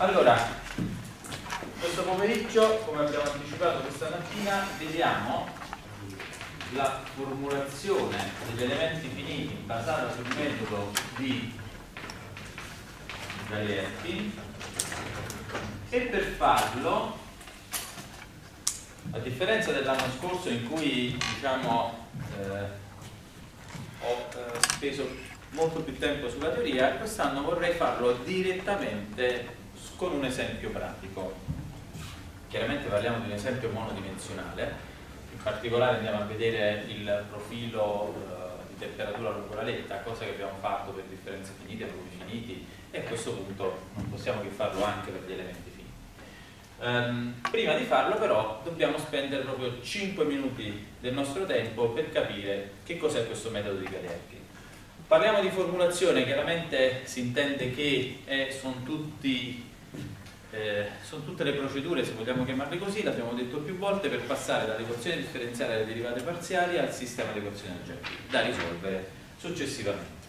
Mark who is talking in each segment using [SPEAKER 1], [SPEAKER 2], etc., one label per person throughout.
[SPEAKER 1] Allora, questo pomeriggio, come abbiamo anticipato questa mattina, vediamo la formulazione degli elementi finiti basata sul metodo di Gaglietti e per farlo, a differenza dell'anno scorso in cui diciamo, eh, ho eh, speso molto più tempo sulla teoria, quest'anno vorrei farlo direttamente con un esempio pratico. Chiaramente parliamo di un esempio monodimensionale, in particolare andiamo a vedere il profilo eh, di temperatura lungo la letta, cosa che abbiamo fatto per differenze finite, gruppi finiti e a questo punto non possiamo che farlo anche per gli elementi finiti. Um, prima di farlo però dobbiamo spendere proprio 5 minuti del nostro tempo per capire che cos'è questo metodo di Galerchi. Parliamo di formulazione, chiaramente si intende che eh, sono, tutti, eh, sono, tutte le procedure, se vogliamo chiamarle così, l'abbiamo detto più volte, per passare dall'equazione differenziale alle derivate parziali al sistema di equazioni algebriche, da risolvere successivamente.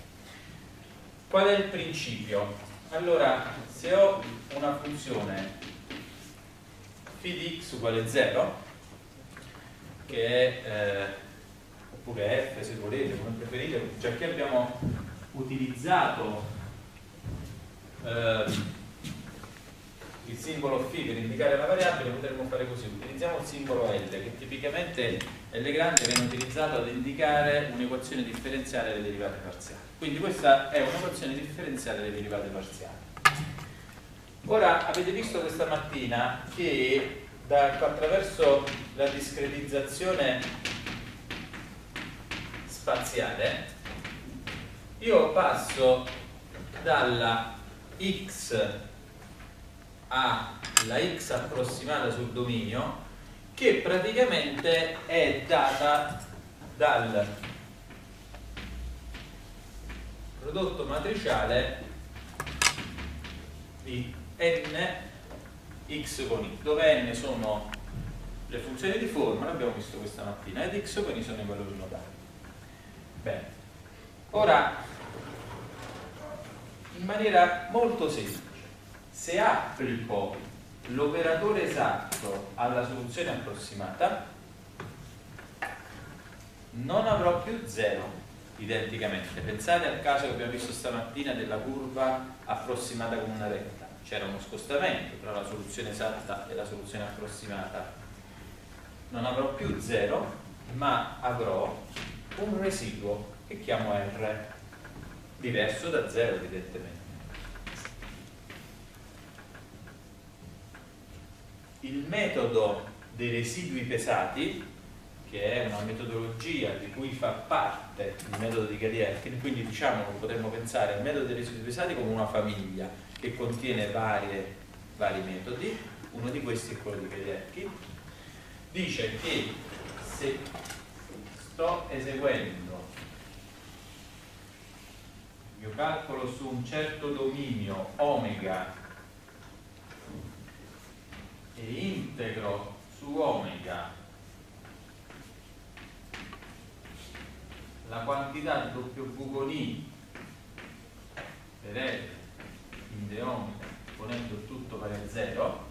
[SPEAKER 1] Qual è il principio? Allora, se ho una funzione phi di x uguale 0, che è... Eh, oppure F se volete, come preferite, già che abbiamo utilizzato eh, il simbolo φ per indicare la variabile potremmo fare così, utilizziamo il simbolo L che tipicamente L grande viene utilizzato ad indicare un'equazione differenziale delle derivate parziali. Quindi questa è un'equazione differenziale delle derivate parziali. Ora avete visto questa mattina che da, attraverso la discretizzazione spaziale io passo dalla x alla x approssimata sul dominio che praticamente è data dal prodotto matriciale di n x con y dove n sono le funzioni di forma l'abbiamo visto questa mattina ed x con y sono i valori notari Bene. Ora, in maniera molto semplice, se applico l'operatore esatto alla soluzione approssimata, non avrò più 0 identicamente. Pensate al caso che abbiamo visto stamattina della curva approssimata con una retta. C'era uno scostamento tra la soluzione esatta e la soluzione approssimata. Non avrò più 0, ma avrò un residuo che chiamo R, diverso da 0 evidentemente. Il metodo dei residui pesati, che è una metodologia di cui fa parte il metodo di Gadielkin, quindi diciamo che potremmo pensare al metodo dei residui pesati come una famiglia che contiene varie, vari metodi, uno di questi è quello di Gadielkin, dice che se sto eseguendo io calcolo su un certo dominio omega e integro su omega. La quantità di W con I per L in de omega ponendo tutto pari a 0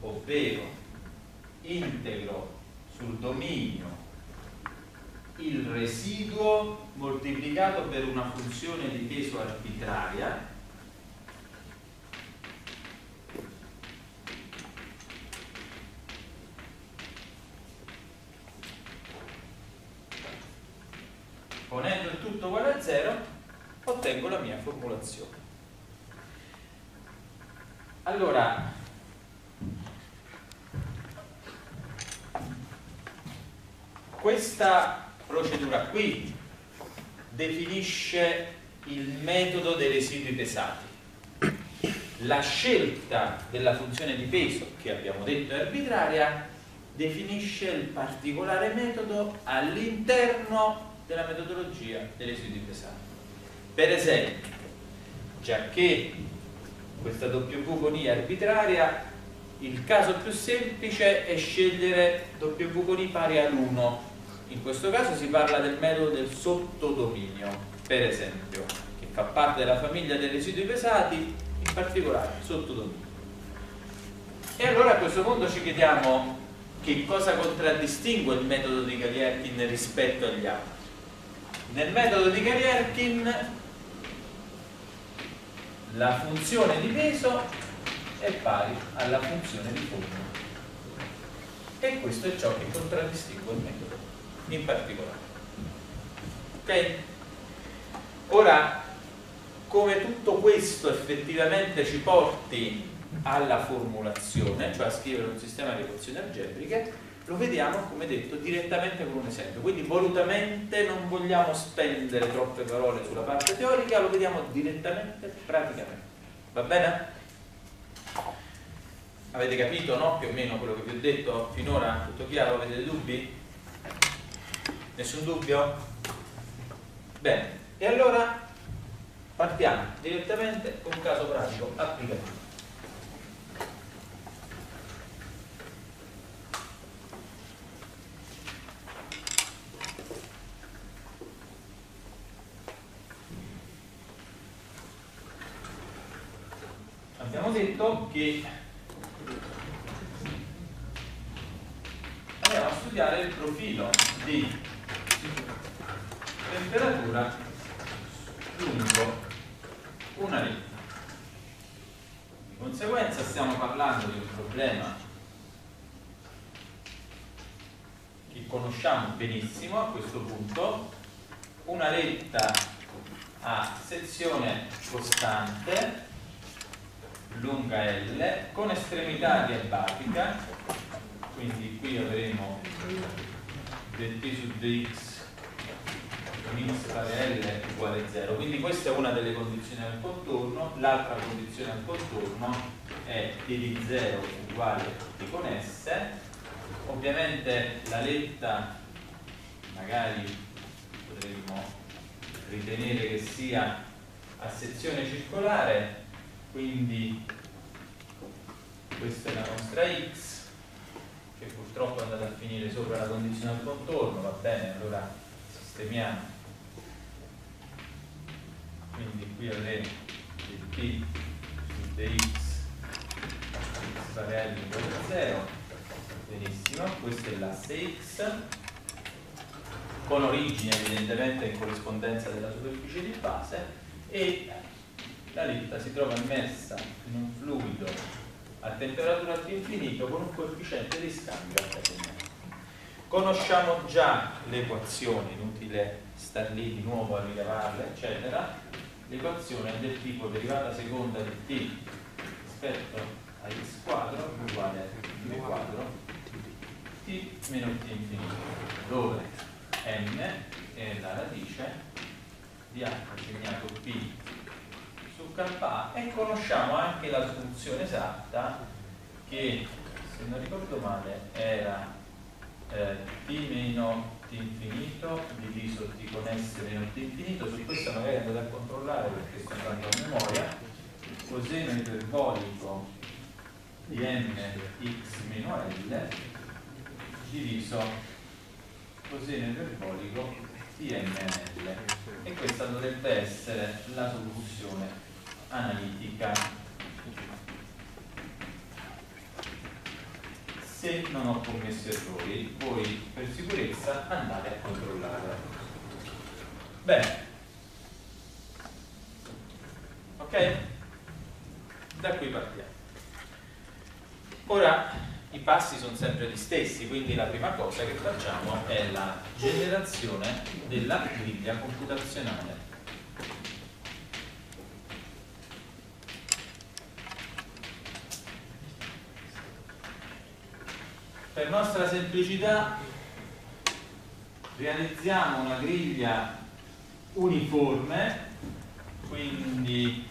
[SPEAKER 1] ovvero integro sul dominio il residuo moltiplicato per una funzione di peso arbitraria ponendo il tutto uguale a 0 ottengo la mia formulazione allora questa procedura qui definisce il metodo dei residui pesati. La scelta della funzione di peso, che abbiamo detto è arbitraria, definisce il particolare metodo all'interno della metodologia dei residui pesati. Per esempio, già che questa W con I arbitraria, il caso più semplice è scegliere W con I pari all'1 in questo caso si parla del metodo del sottodominio, per esempio, che fa parte della famiglia dei residui pesati, in particolare sottodominio. E allora a questo punto ci chiediamo che cosa contraddistingue il metodo di Gagliarkin rispetto agli altri. Nel metodo di Gagliarkin la funzione di peso è pari alla funzione di forma e questo è ciò che contraddistingue il metodo in particolare ok? ora come tutto questo effettivamente ci porti alla formulazione cioè a scrivere un sistema di equazioni algebriche lo vediamo come detto direttamente con un esempio quindi volutamente non vogliamo spendere troppe parole sulla parte teorica lo vediamo direttamente praticamente va bene? Avete capito, no? Più o meno quello che vi ho detto finora? Tutto chiaro? Avete dubbi? Nessun dubbio? Bene, e allora partiamo direttamente con un caso pratico applicativo. Abbiamo detto che andiamo a studiare il profilo di temperatura lungo una rete. Di conseguenza stiamo parlando di un problema che conosciamo benissimo a questo punto, una retta a sezione costante lunga L con estremità diabatica quindi qui avremo dt su dx pari L uguale 0 quindi questa è una delle condizioni al contorno. L'altra condizione al contorno è d di 0 uguale t con S. Ovviamente la letta magari potremmo ritenere che sia a sezione circolare quindi questa è la nostra x che purtroppo è andata a finire sopra la condizione al contorno va bene allora sistemiamo. Quindi qui avremo il p su dx x variabile uguale a 0 benissimo questo è l'asse x con origine evidentemente in corrispondenza della superficie di base e la letta si trova immessa in un fluido a temperatura T infinito con un coefficiente di scambio H Conosciamo già le equazioni, inutile star lì di nuovo a ricavarle, eccetera. L'equazione è del tipo derivata seconda di t rispetto a x quadro uguale a b quadro t meno t infinito, dove n è la radice di h segnato p K e conosciamo anche la soluzione esatta che se non ricordo male era eh, t meno t infinito diviso t con s meno t infinito. Su questo magari andate a controllare perché sto andando a memoria. Coseno iperbolico di mx meno l diviso coseno iperbolico di ml e questa dovrebbe essere la soluzione analitica. Se non ho commesso errori, voi per sicurezza andate a controllare. Bene. Ok? Da qui partiamo. Ora i passi sono sempre gli stessi, quindi la prima cosa che facciamo è la generazione della griglia computazionale. Per nostra semplicità realizziamo una griglia uniforme quindi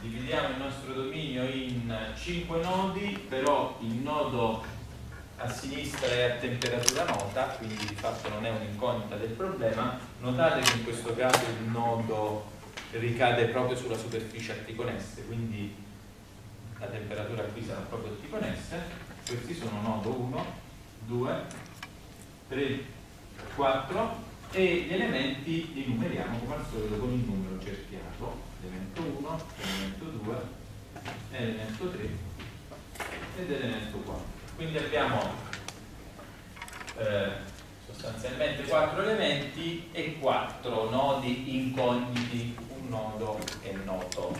[SPEAKER 1] dividiamo il nostro dominio in 5 nodi però il nodo a sinistra è a temperatura nota quindi di fatto non è un'incognita del problema. Notate che in questo caso il nodo ricade proprio sulla superficie a T con S, quindi la temperatura qui sarà proprio S. Questi sono nodo 1, 2, 3, 4 e gli elementi li numeriamo come al solito con il numero cerchiato, elemento 1, elemento 2, elemento 3 ed elemento 4. Quindi abbiamo eh, sostanzialmente 4 elementi e 4 nodi incogniti, nodo è noto.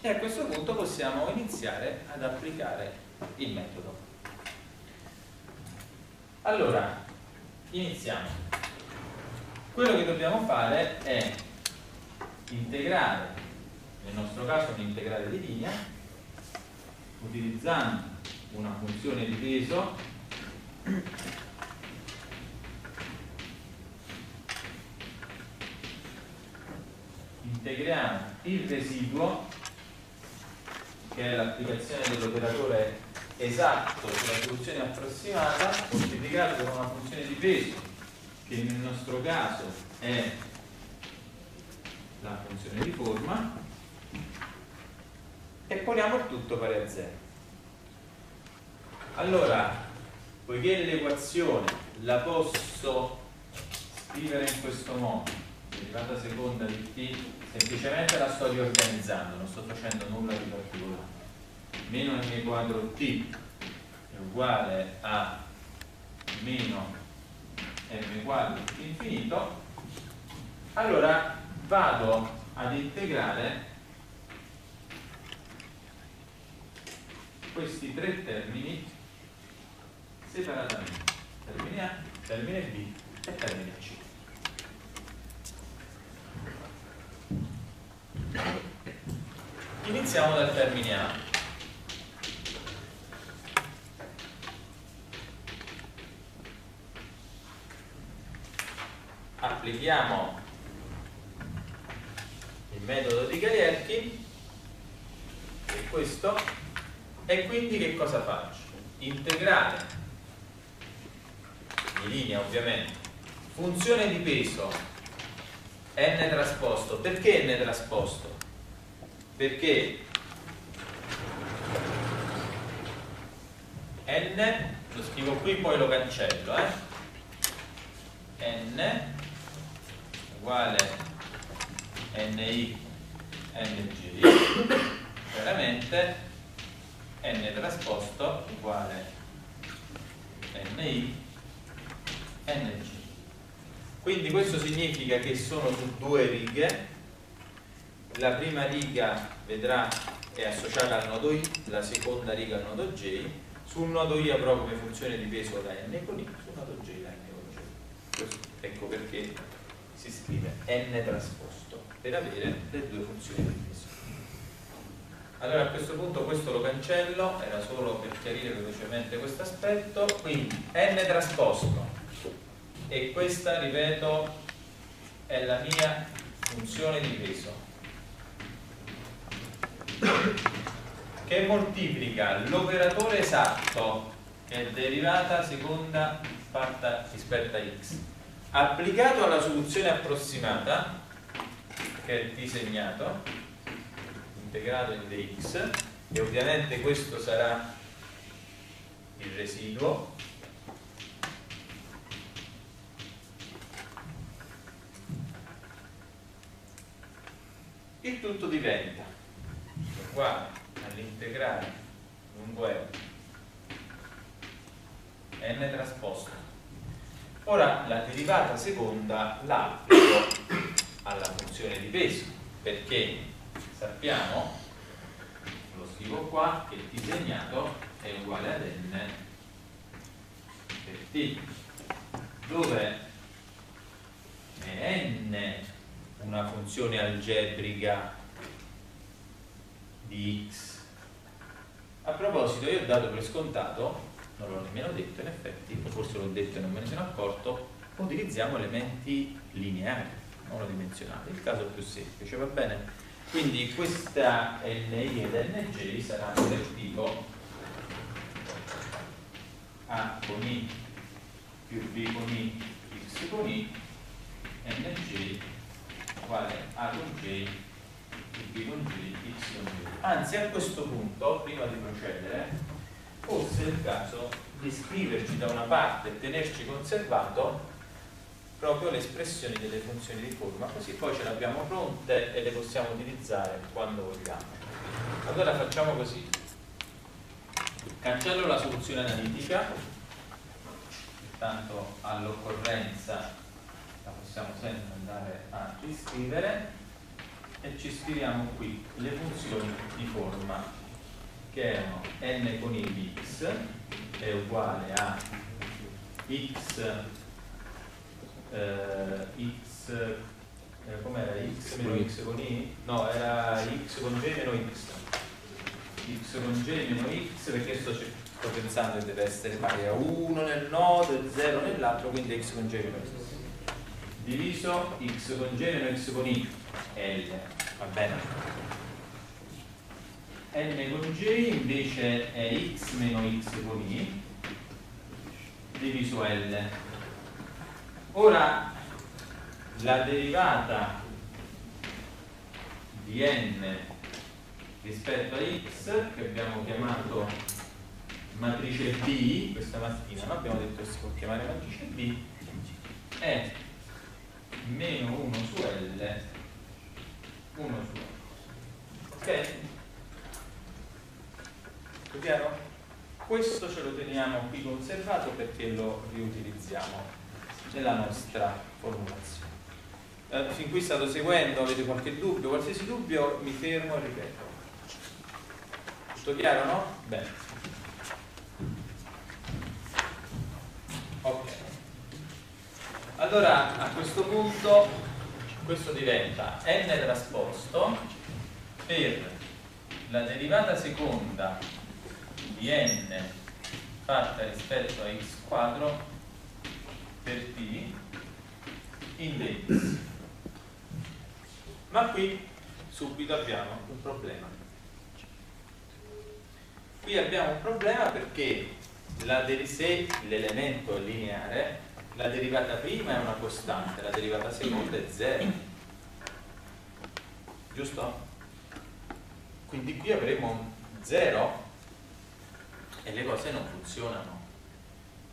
[SPEAKER 1] E a questo punto possiamo iniziare ad applicare il metodo. Allora, iniziamo. Quello che dobbiamo fare è integrare, nel nostro caso un integrale di linea, utilizzando una funzione di peso integriamo il residuo che è l'applicazione dell'operatore esatto sulla soluzione approssimata moltiplicato con una funzione di peso che nel nostro caso è la funzione di forma e poniamo il tutto pari a 0 allora poiché l'equazione la posso scrivere in questo modo derivata seconda di t semplicemente la sto riorganizzando, non sto facendo nulla di particolare. Meno m quadro t è uguale a meno m quadro t infinito, allora vado ad integrare questi tre termini separatamente, termine A, termine B e termine C. Iniziamo dal termine A. Applichiamo il metodo di Gagliarchi, che è questo, e quindi che cosa faccio? Integrare di linea ovviamente, funzione di peso n trasposto. Perché n trasposto? Perché n, lo scrivo qui poi lo cancello, eh? n uguale ni ng chiaramente n trasposto uguale ni ng quindi questo significa che sono su due righe. La prima riga vedrà è associata al nodo I la seconda riga al nodo J. Sul nodo I avrò come funzione di peso la n con I sul nodo J la n con J. Questo, ecco perché si scrive n trasposto per avere le due funzioni di peso. Allora a questo punto questo lo cancello era solo per chiarire velocemente questo aspetto. Quindi n trasposto e questa, ripeto, è la mia funzione di peso. Che moltiplica l'operatore esatto che è derivata seconda fatta rispetto a x applicato alla soluzione approssimata che è disegnato integrato in dx e ovviamente questo sarà il residuo il tutto diventa. Uguale all'integrale lungo m n trasposto. Ora la derivata seconda la applico alla funzione di peso perché sappiamo lo scrivo qua che il disegnato è uguale ad n per t. Dove n una funzione algebrica di x. A proposito, io ho dato per scontato, non l'ho nemmeno detto in effetti, o forse l'ho detto e non me ne sono accorto, utilizziamo elementi lineari, non dimensionali. Il caso più semplice, va bene? Quindi questa NI ed NJ saranno del tipo A con I più B con I, X con I, NJ uguale A con J B con J, X con J. Anzi, a questo punto, prima di procedere, fosse il caso di scriverci da una parte e tenerci conservato proprio le espressioni delle funzioni di forma, così poi ce le abbiamo pronte e le possiamo utilizzare quando vogliamo. Allora facciamo così. Cancello la soluzione analitica, tanto all'occorrenza la possiamo sempre andare a riscrivere e ci scriviamo qui le funzioni di forma che erano n con i di x è uguale a x eh, x eh, com'era x meno x con i? no era x con g meno x x con g meno x perché sto, sto pensando che deve essere pari a 1 nel nodo e 0 nell'altro quindi x con g meno x diviso x con g meno x con i. L. Va bene. N con g invece è x meno x con i diviso L. Ora la derivata di n rispetto a x che abbiamo chiamato matrice B questa mattina no? abbiamo detto che si può chiamare matrice B è meno 1 su L 1 su L ok? È chiaro? questo ce lo teniamo qui conservato perché lo riutilizziamo nella nostra formulazione eh, fin qui state seguendo? avete qualche dubbio? qualsiasi dubbio mi fermo e ripeto tutto chiaro no? bene ok allora a questo punto questo diventa n trasposto per la derivata seconda di n fatta rispetto a x quadro per t in dx. Ma qui subito abbiamo un problema. Qui abbiamo un problema perché se l'elemento è lineare la derivata prima è una costante, la derivata seconda è 0. Giusto? Quindi qui avremo 0 e le cose non funzionano.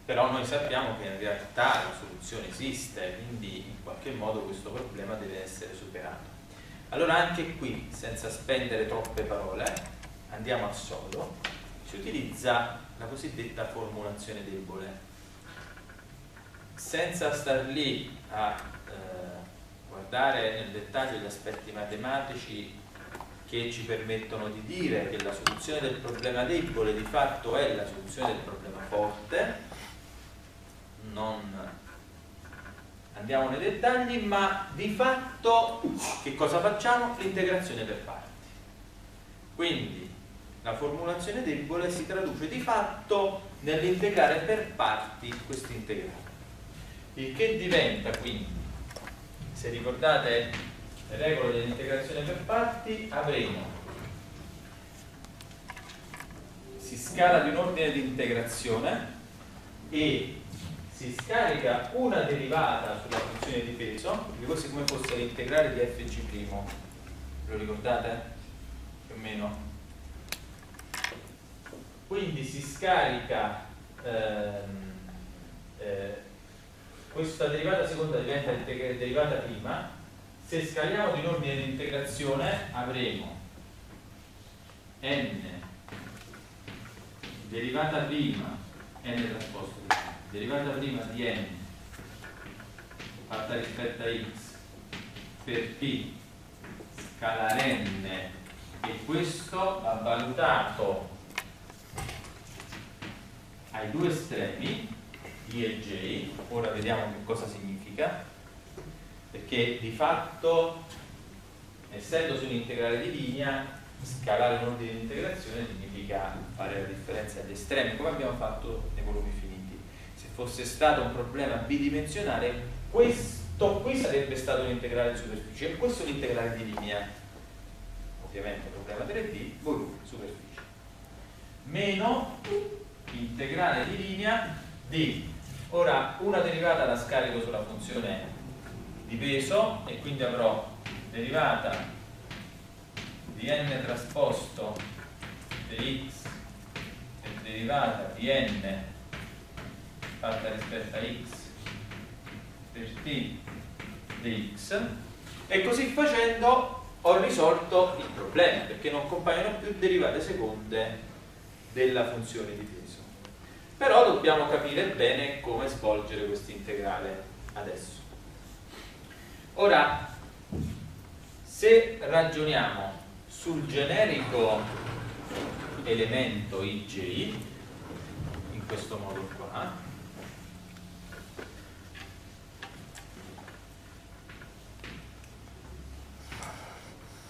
[SPEAKER 1] Però noi sappiamo che in realtà la soluzione esiste, quindi in qualche modo questo problema deve essere superato. Allora anche qui, senza spendere troppe parole, andiamo al sodo, si utilizza la cosiddetta formulazione debole senza star lì a eh, guardare nel dettaglio gli aspetti matematici che ci permettono di dire che la soluzione del problema debole di fatto è la soluzione del problema forte, non andiamo nei dettagli, ma di fatto che cosa facciamo? L'integrazione per parti. Quindi la formulazione debole si traduce di fatto nell'integrare per parti questo integrale il che diventa quindi, se ricordate le regole dell'integrazione per parti, avremo si scala di un ordine di integrazione e si scarica una derivata sulla funzione di peso, quindi così come fosse l'integrale di fg', lo ricordate? Più o meno. Quindi si scarica ehm, eh, questa derivata seconda diventa derivata prima, se scaliamo di un ordine di integrazione avremo n derivata prima, n trasposto derivata prima di n fatta rispetto a x per t scalare n? E questo va valutato ai due estremi i e j, ora vediamo che cosa significa, perché di fatto, essendo su un integrale di linea, scalare l'ordine di integrazione significa fare la differenza agli estremi, come abbiamo fatto nei volumi finiti. Se fosse stato un problema bidimensionale, questo qui sarebbe stato un integrale di superficie e questo è un integrale di linea. Ovviamente problema 3D, volume, superficie. Meno integrale di linea di Ora una derivata la scarico sulla funzione di peso e quindi avrò derivata di n trasposto di x e derivata di n fatta rispetto a x per t di x. E così facendo ho risolto il problema perché non compaiono più derivate seconde della funzione di peso però dobbiamo capire bene come svolgere questo integrale adesso. Ora se ragioniamo sul generico elemento ij in questo modo qua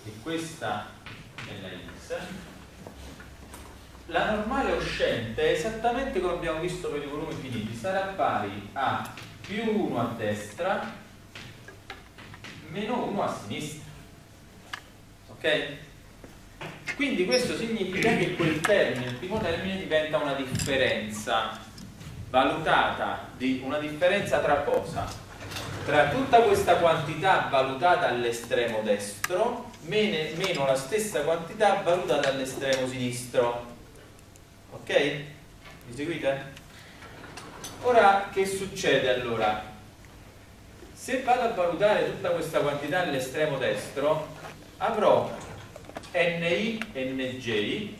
[SPEAKER 1] e questa è la x la normale uscente è esattamente come abbiamo visto per i volumi finiti sarà pari a più 1 a destra meno 1 a sinistra ok? quindi questo significa che quel termine, il primo termine diventa una differenza valutata di una differenza tra cosa? tra tutta questa quantità valutata all'estremo destro meno la stessa quantità valutata all'estremo sinistro ok? mi seguite? ora che succede allora? se vado a valutare tutta questa quantità all'estremo destro avrò ni nj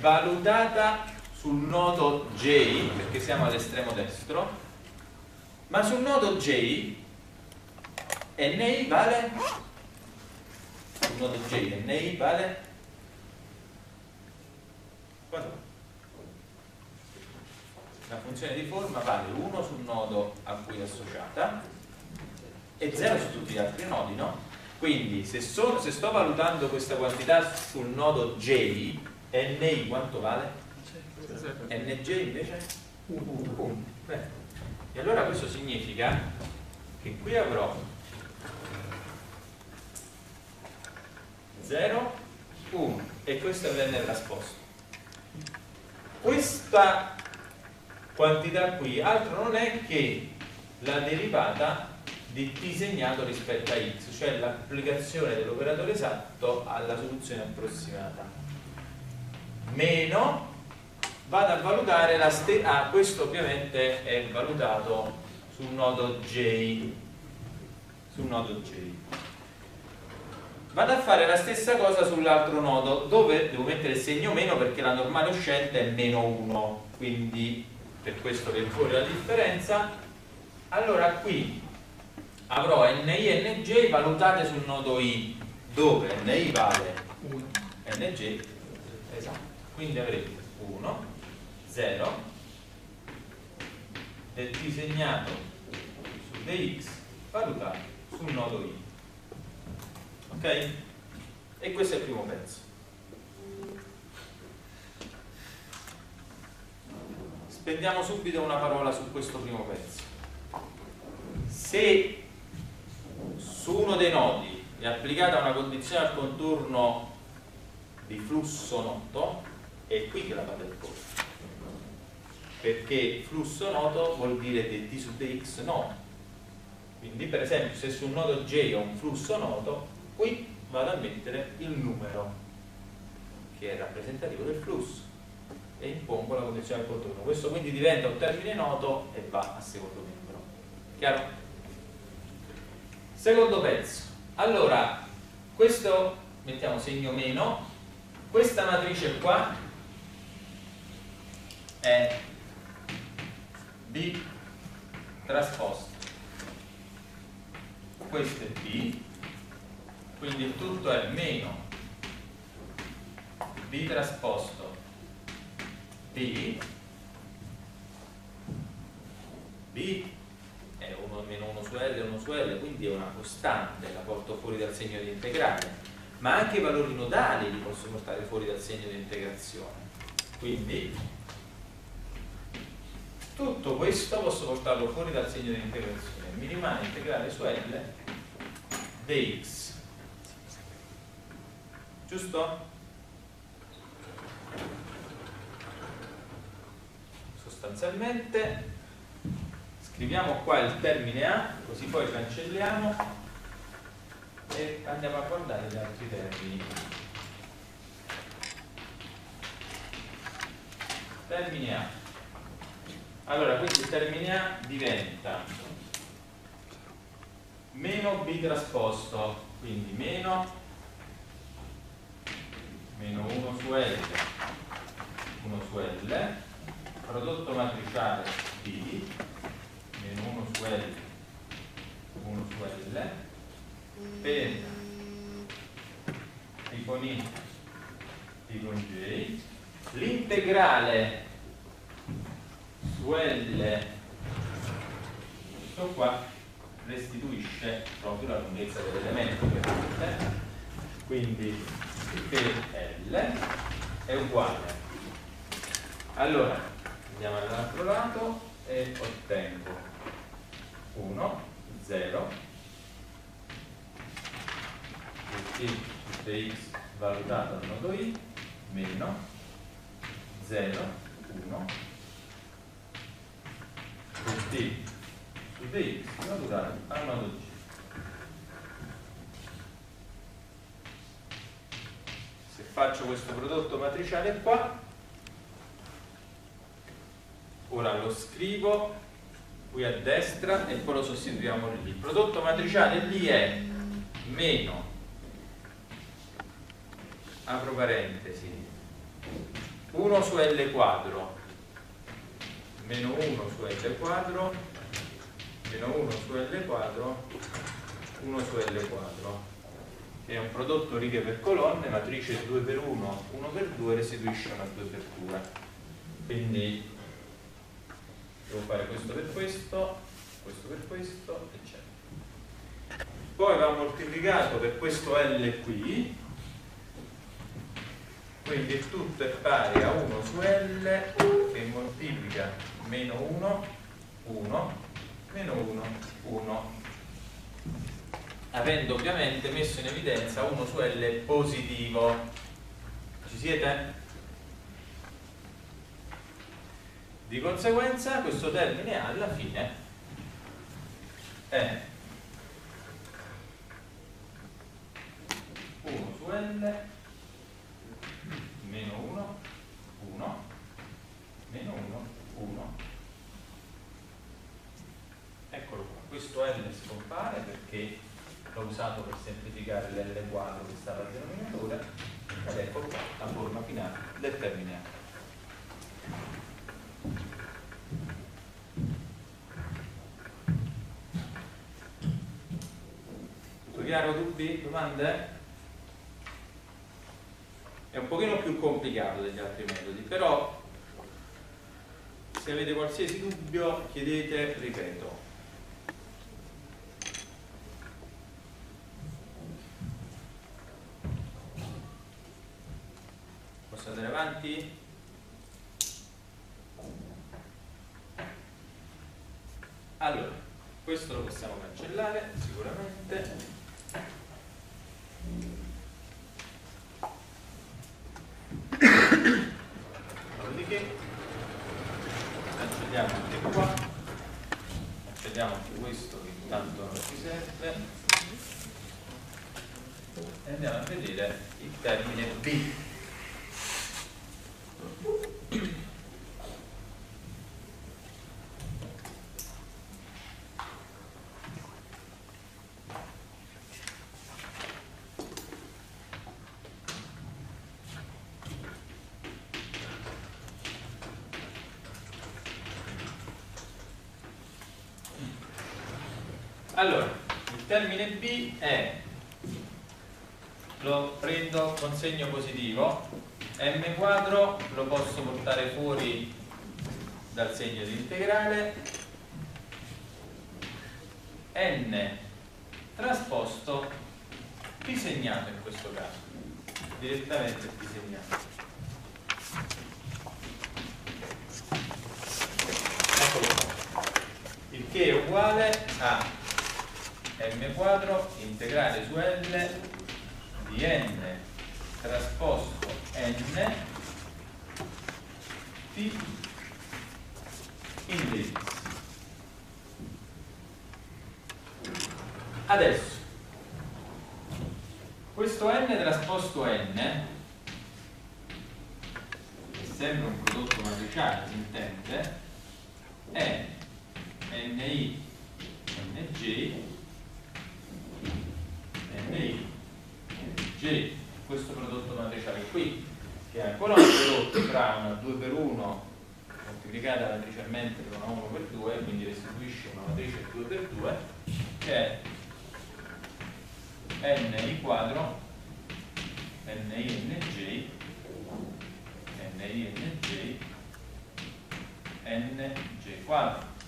[SPEAKER 1] valutata sul nodo J, perché siamo all'estremo destro, ma sul nodo J NI vale nodo J NI vale quanto? La funzione di forma vale 1 sul nodo a cui è associata e 0 su tutti gli altri nodi, no? Quindi se, sono, se sto valutando questa quantità sul nodo J, NI quanto vale? NG invece 1. E allora questo significa che qui avrò 0, 1 e questo è l'N nascosto. Questa quantità qui altro non è che la derivata di t segnato rispetto a x, cioè l'applicazione dell'operatore esatto alla soluzione approssimata. Meno vado a valutare la stessa ah, questo ovviamente è valutato sul nodo J sul nodo J vado a fare la stessa cosa sull'altro nodo dove devo mettere il segno meno perché la normale uscente è meno 1 quindi per questo viene fuori la differenza allora qui avrò NI e NJ valutate sul nodo I dove NI vale 1 NJ esatto. Quindi avrete 1 0 del disegnato su dx valutato sul nodo i ok? e questo è il primo pezzo. Spendiamo subito una parola su questo primo pezzo. Se su uno dei nodi è applicata una condizione al contorno di flusso noto è qui che la fate il corso perché flusso noto vuol dire dt su dx noto quindi per esempio se su un nodo j ho un flusso noto qui vado a mettere il numero che è rappresentativo del flusso e impongo la condizione al contorno questo quindi diventa un termine noto e va a secondo membro chiaro? secondo pezzo. Allora questo mettiamo segno meno questa matrice qua è B trasposto questo è B quindi il tutto è meno B trasposto B B è 1 meno 1 su L 1 su L quindi è una costante la porto fuori dal segno di integrale ma anche i valori nodali li posso portare fuori dal segno di integrazione. Quindi tutto questo posso portarlo fuori dal segno di integrazione. Mi rimane integrale su L dx giusto? sostanzialmente scriviamo qua il termine A così poi cancelliamo e andiamo a guardare gli altri termini termine A allora quindi il termine A diventa meno B trasposto quindi meno meno 1 su L. 1 su L. Prodotto matriciale B. Meno 1 su L. 1 su L. Per P con I P con J. L'integrale su L. Questo qua restituisce proprio la lunghezza dell'elemento quindi P L è uguale. Allora andiamo dall'altro lato e ottengo 1 0 t tutte x valutato al nodo i meno 0 1 t su dx valutato al nodo g se faccio questo prodotto matriciale qua. Ora lo scrivo qui a destra e poi lo sostituiamo lì. Il prodotto matriciale lì è meno apro parentesi 1 su L quadro meno 1 su L quadro meno 1 su L quadro 1 su L quadro è un prodotto righe per colonne matrice 2 per 1 1 per 2 restituisce una 2 per 2 quindi devo fare questo per questo, questo per questo, eccetera. Poi va moltiplicato per questo L qui, quindi il tutto è pari a 1 su L che moltiplica meno 1, 1, meno 1, 1 avendo ovviamente messo in evidenza 1 su L positivo ci siete? Di conseguenza questo termine A alla fine è 1 su L meno 1, 1, meno 1, 1. Eccolo qua, questo L scompare perché l'ho usato per semplificare l'L quadro che stava al denominatore ed ecco qua la forma finale del termine A. chiaro dubbi? Domande? È un pochino più complicato degli altri metodi, però se avete qualsiasi dubbio chiedete, ripeto. Posso andare avanti? Allora, questo lo possiamo cancellare sicuramente. Dopodiché cancelliamo anche qua, cancelliamo anche questo che intanto non ci serve e andiamo a vedere il termine B. Allora, il termine B è, lo prendo con segno positivo, m quadro lo posso portare fuori dal segno di integrale, n trasposto disegnato in questo caso, direttamente disegnato. Eccolo qua. Il che è uguale a m quadro integrale su L di n trasposto n t in dx. Adesso, questo n trasposto n, sempre un prodotto matriciale si intende è NI NG NI questo prodotto matriciale qui che è ancora un prodotto tra una 2 per 1 moltiplicata matricialmente per una 1 per 2 quindi restituisce una matrice 2 per 2 che è NI quadro NING NING NG quadro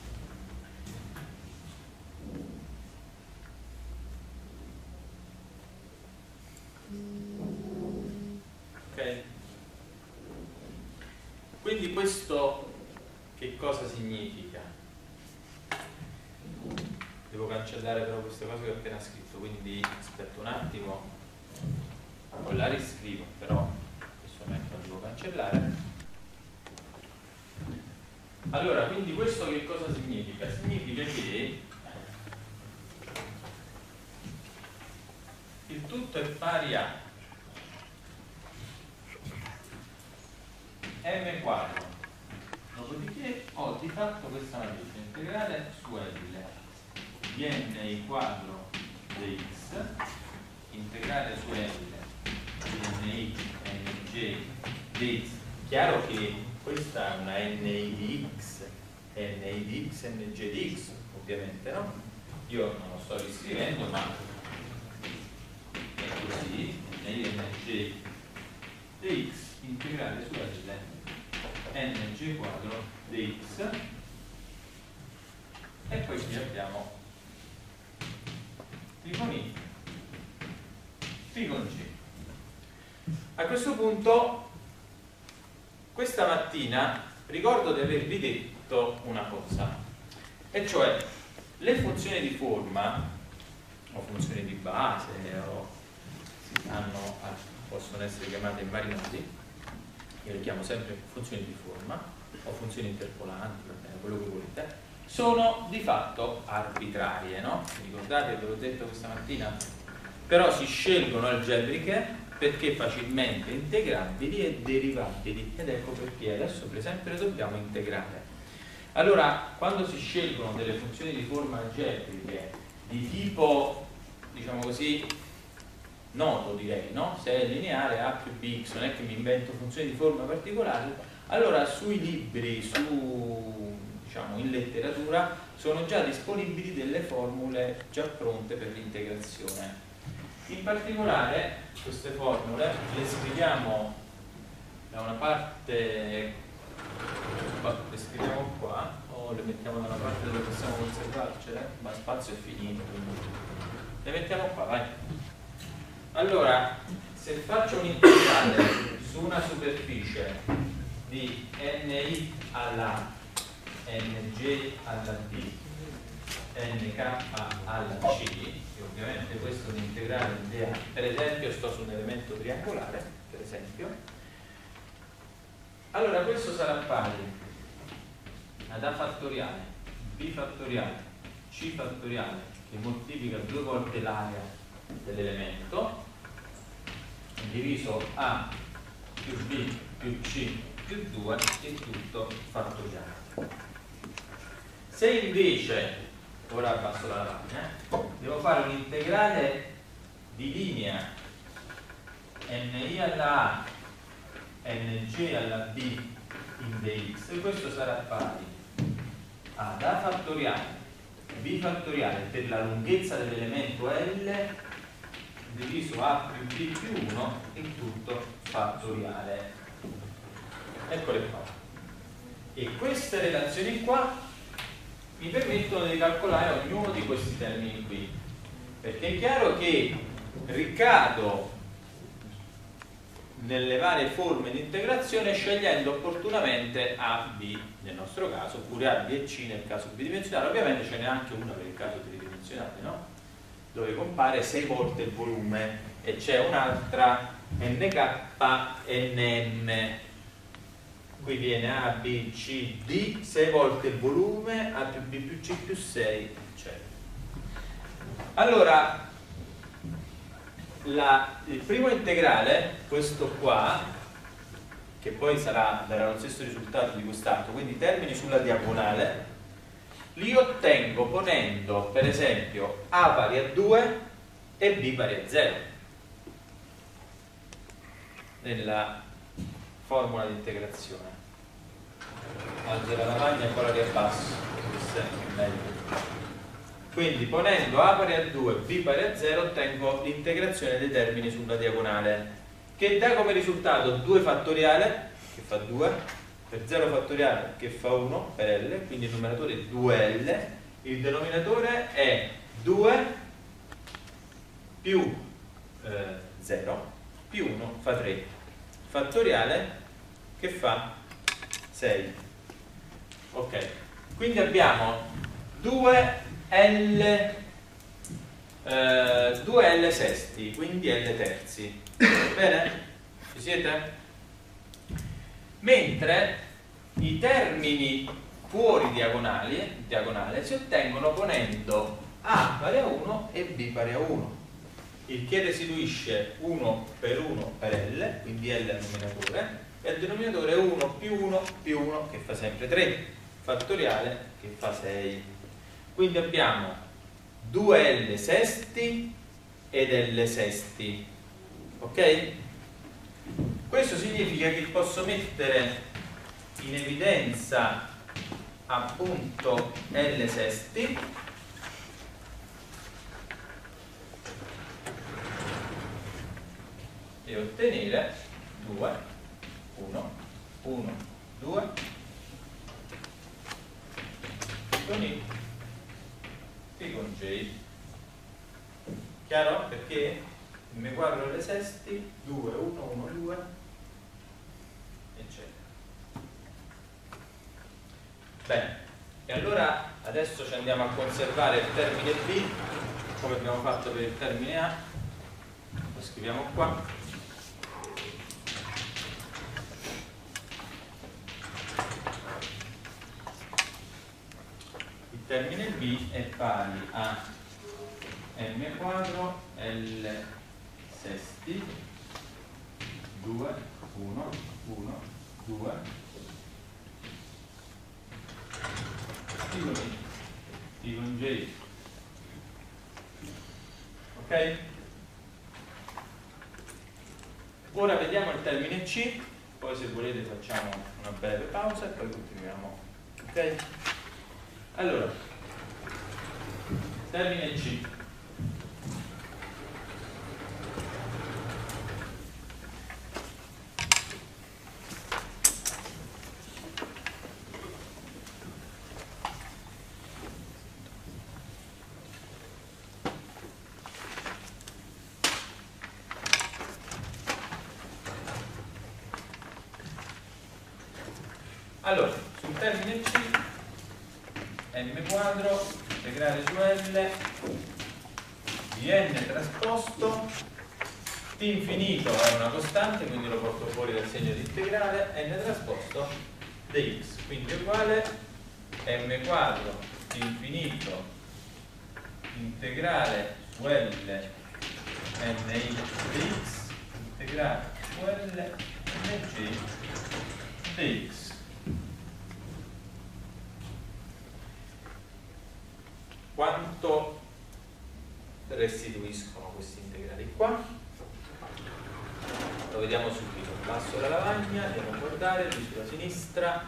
[SPEAKER 1] cancellare però queste cose che ho appena scritto quindi aspetto un attimo. Poi la riscrivo però questo momento la devo cancellare. Allora quindi questo che cosa significa? significa che il tutto è pari a m quadro. Dopodiché ho di fatto questa matrice integrale su L di n quadro di x integrale su L di ni nj di x chiaro che questa è una ni di x ni di x nj di x ovviamente no? io non lo sto riscrivendo ma è così ni nj di x integrale su L ng quadro di x e poi qui abbiamo Con I, con G. A questo punto, questa mattina, ricordo di avervi detto una cosa, e cioè le funzioni di forma, o funzioni di base, o chiamano, possono essere chiamate in vari modi, io le chiamo sempre funzioni di forma, o funzioni interpolanti, quello che volete, sono di fatto arbitrarie, no? Ricordate, ve l'ho detto questa mattina? Però si scelgono algebriche perché facilmente integrabili e derivabili ed ecco perché adesso per esempio le dobbiamo integrare. Allora, quando si scelgono delle funzioni di forma algebriche di tipo, diciamo così, noto direi, no? Se è lineare A più BX, non è che mi invento funzioni di forma particolari, allora sui libri, su diciamo, in letteratura sono già disponibili delle formule già pronte per l'integrazione. In particolare queste formule le scriviamo da una parte, le scriviamo qua o le mettiamo da una parte dove possiamo conservarcele, ma spazio è finito, quindi le mettiamo qua, vai. Allora, se faccio un integrale su una superficie di ni alla NG alla D, NK alla C, e ovviamente questo è un integrale di per esempio sto su un elemento triangolare, per esempio, allora questo sarà pari ad A fattoriale, B fattoriale, C fattoriale, che moltiplica due volte l'area dell'elemento, diviso A più B più C più 2 è tutto fattoriale. Se invece, ora passo la lavagna, devo fare un integrale di linea ni alla A, ng alla b in dx, questo sarà pari ad A fattoriale, B fattoriale per la lunghezza dell'elemento L diviso A più B più 1 in tutto fattoriale. Eccole qua. E queste relazioni qua mi permettono di calcolare ognuno di questi termini qui. Perché è chiaro che ricado nelle varie forme di integrazione scegliendo opportunamente A, B nel nostro caso, oppure A, B e C nel caso bidimensionale, ovviamente ce n'è anche una per il caso tridimensionale, no? dove compare 6 volte il volume e c'è un'altra NK NM qui viene A, B, C, D, 6 volte il volume, A più B più C più 6, eccetera. Allora, la, il primo integrale, questo qua, che poi sarà, darà lo stesso risultato di quest'altro, quindi termini sulla diagonale, li ottengo ponendo per esempio a pari a 2 e b pari a 0 nella formula di integrazione. Alzo la lavagna e poi la riabbasso, meglio. Quindi ponendo a pari a 2 e b pari a 0 ottengo l'integrazione dei termini sulla diagonale che dà come risultato 2 fattoriale che fa 2 per 0 fattoriale che fa 1 per L quindi il numeratore è 2L il denominatore è 2 più eh, 0 più 1 fa 3 fattoriale che fa 6 ok quindi abbiamo 2 L, eh, 2 L sesti, quindi L terzi. Bene? Ci siete? Mentre i termini fuori diagonali, diagonale si ottengono ponendo A pari a 1 e B pari a 1 il che restituisce 1 per 1 per L, quindi L il numeratore, e il denominatore è 1 più 1 più 1 che fa sempre 3, fattoriale che fa 6. Quindi abbiamo 2L sesti ed L sesti. Ok? Questo significa che posso mettere in evidenza appunto L sesti e ottenere 2, 1, 1, 2 con I P con J. Chiaro? Perché M quadro alle sesti, 2, 1, 1, 2, eccetera. Bene, e allora adesso ci andiamo a conservare il termine B, come abbiamo fatto per il termine A, lo scriviamo qua. Termine B è pari a m quadro L sesti 2, 1, 1, 2 T con I, T con J ok? ora vediamo il termine C poi se volete facciamo una breve pausa e poi continuiamo ok? Allora, termine C. Allora, sul termine C m quadro integrale su L di n trasposto t infinito è una costante quindi lo porto fuori dal segno di integrale n trasposto dx quindi è uguale m quadro t infinito integrale su L n dx integrale su L nj dx quanto restituiscono questi integrali qua lo vediamo subito passo la lavagna andiamo a guardare qui sulla sinistra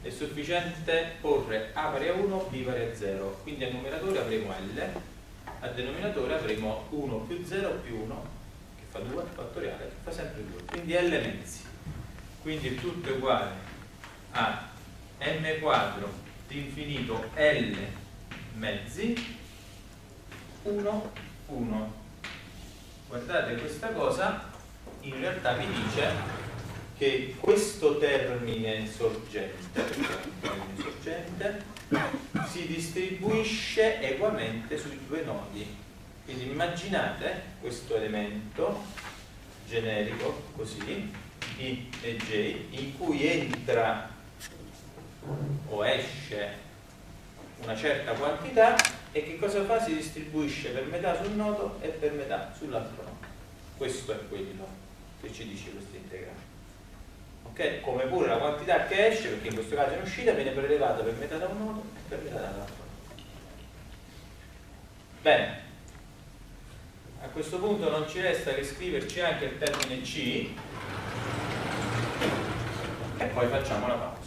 [SPEAKER 1] è sufficiente porre a pari a 1 b pari a 0 quindi al numeratore avremo l al denominatore avremo 1 più 0 più 1 che fa 2 fattoriale che fa sempre 2 quindi l mezzi quindi tutto uguale a m quadro di infinito l mezzi 1 1 guardate questa cosa in realtà mi dice che questo termine sorgente, termine sorgente si distribuisce equamente sui due nodi quindi immaginate questo elemento generico così I e J in cui entra o esce una certa quantità e che cosa fa? Si distribuisce per metà sul nodo e per metà sull'altro nodo. Questo è quello che ci dice questo integrale. Ok? Come pure la quantità che esce, perché in questo caso è in uscita, viene prelevata per metà da un nodo e per metà dall'altro. Bene, a questo punto non ci resta che scriverci anche il termine C e poi facciamo la pausa.